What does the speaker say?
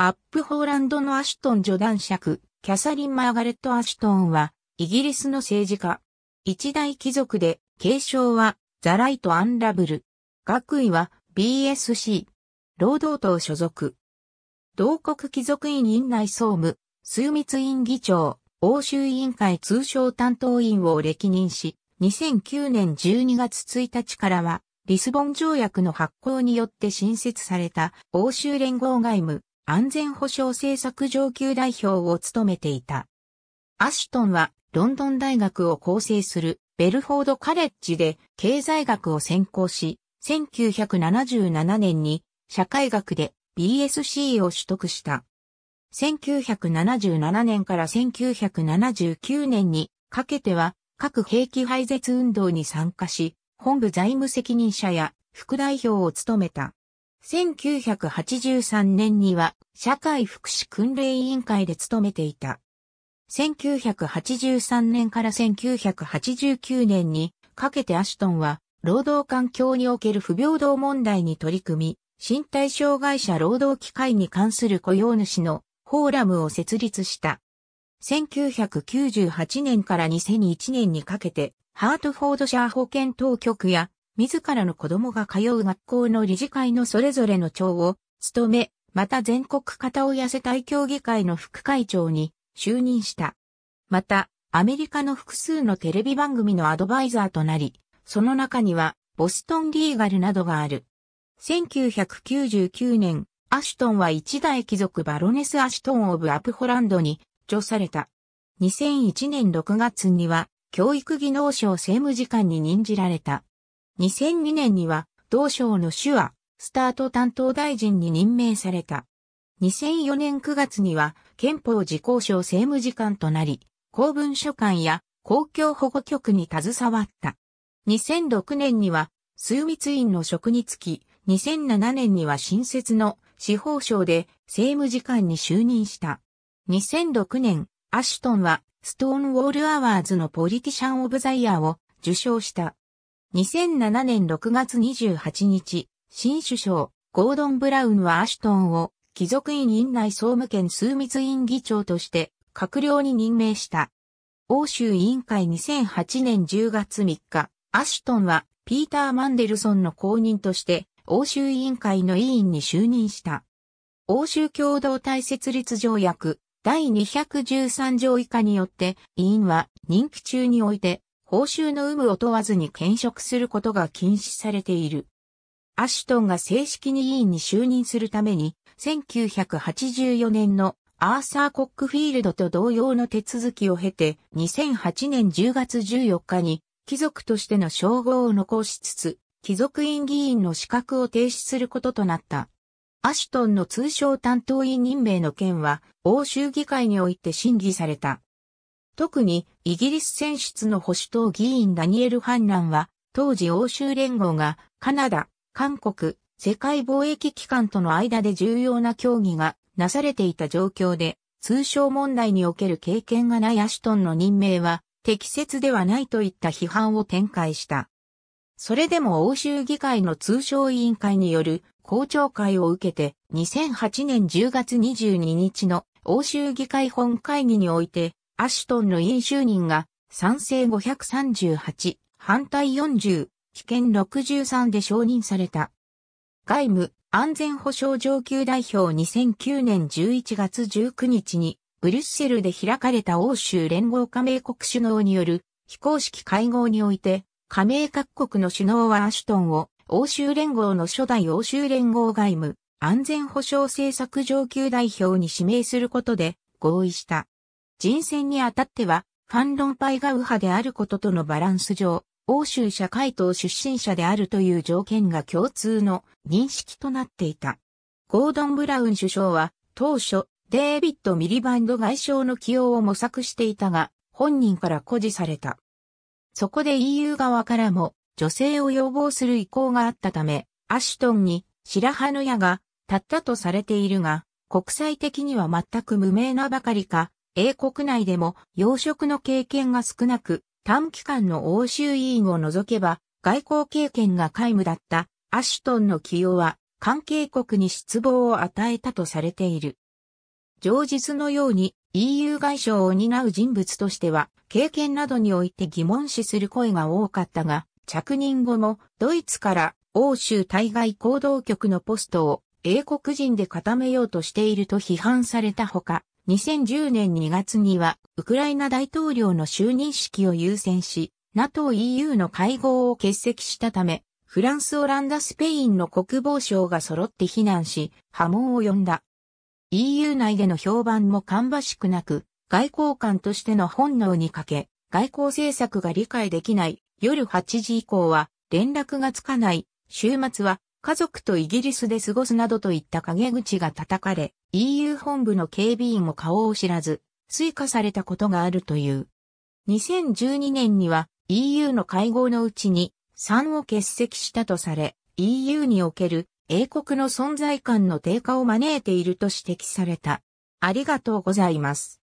アップホーランドのアシュトン女男爵、キャサリン・マーガレット・アシュトンは、イギリスの政治家。一大貴族で、継承は、ザライト・アンラブル。学位は、BSC。労働党所属。同国貴族院院内総務、枢密院議長、欧州委員会通商担当員を歴任し、2009年12月1日からは、リスボン条約の発行によって新設された欧州連合外務安全保障政策上級代表を務めていた。アシュトンはロンドン大学を構成するベルフォードカレッジで経済学を専攻し、1977年に社会学で BSc を取得した。1977年から1979年にかけては各兵器廃絶運動に参加し、本部財務責任者や副代表を務めた。1983年には社会福祉訓練委員会で務めていた。1983年から1989年にかけてアシュトンは労働環境における不平等問題に取り組み、身体障害者労働機会に関する雇用主のフォーラムを設立した。1998年から2001年にかけて、ハートフォードシャー保健当局や自らの子供が通う学校の理事会のそれぞれの長を務め、また全国片親世帯協議会の副会長に就任した。また、アメリカの複数のテレビ番組のアドバイザーとなり、その中にはボストンリーガルなどがある。1999年、アシュトンは一代貴族バロネス・アシュトン・オブ・アプホランドに叙された。2001年6月には教育技能省政務次官に任じられた。2002年には、同省の手話、スタート担当大臣に任命された。2004年9月には、憲法事項省政務次官となり、公文書館や公共保護局に携わった。2006年には、枢密院の職に就き、2007年には新設の司法省で政務次官に就任した。2006年、アシュトンはストーンウォールアワーズのポリティシャン・オブ・ザ・イヤーを受賞した。2007年6月28日、新首相、ゴードン・ブラウンはアシュトンを、貴族院院内総務権枢密院議長として、閣僚に任命した。欧州委員会2008年10月3日、アシュトンは、ピーター・マンデルソンの後任として、欧州委員会の委員に就任した。欧州共同体設立条約第213条以下によって、委員は任期中において報酬の有無を問わずに兼職することが禁止されている。アシュトンが正式に委員に就任するために、1984年のアーサー・コックフィールドと同様の手続きを経て、2008年10月14日に、貴族としての称号を残しつつ、貴族院議員の資格を停止することとなった。アシュトンの通商担当員任命の件は、欧州議会において審議された。特にイギリス選出の保守党議員ダニエル・ハンナンは、当時欧州連合がカナダ、韓国、世界貿易機関との間で重要な協議がなされていた状況で、通商問題における経験がないアシュトンの任命は適切ではないといった批判を展開した。それでも欧州議会の通商委員会による公聴会を受けて2008年10月22日の欧州議会本会議においてアシュトンの委員就任が賛成538、反対40、危険63で承認された。外務安全保障上級代表2009年11月19日にブリュッセルで開かれた欧州連合加盟国首脳による非公式会合において加盟各国の首脳はアシュトンを欧州連合の初代欧州連合外務安全保障政策上級代表に指名することで合意した。人選にあたっては、ファンロンパイが右派であることとのバランス上、欧州社会党出身者であるという条件が共通の認識となっていた。ゴードン・ブラウン首相は当初、デービッド・ミリバンド外相の起用を模索していたが、本人から誇示された。そこで EU 側からも女性を要望する意向があったため、アシュトンに白羽の矢が立ったとされているが、国際的には全く無名なばかりか、英国内でも養殖の経験が少なく、短期間の欧州委員を除けば、外交経験が皆無だったアシュトンの起用は関係国に失望を与えたとされている。上述のように EU 外相を担う人物としては、経験などにおいて疑問視する声が多かったが、着任後もドイツから欧州対外行動局のポストを英国人で固めようとしていると批判されたほか、2010年2月にはウクライナ大統領の就任式を優先し、NATO-EU の会合を欠席したため、フランス、オランダ、スペインの国防省が揃って非難し、波紋を呼んだ。EU 内での評判も芳しくなく、外交官としての本能に欠け、外交政策が理解できない、夜8時以降は連絡がつかない、週末は家族とイギリスで過ごすなどといった陰口が叩かれ、EU 本部の警備員も顔を知らず、追加されたことがあるという。2012年には EU の会合のうちに3を欠席したとされ、EU における英国の存在感の低下を招いていると指摘された。ありがとうございます。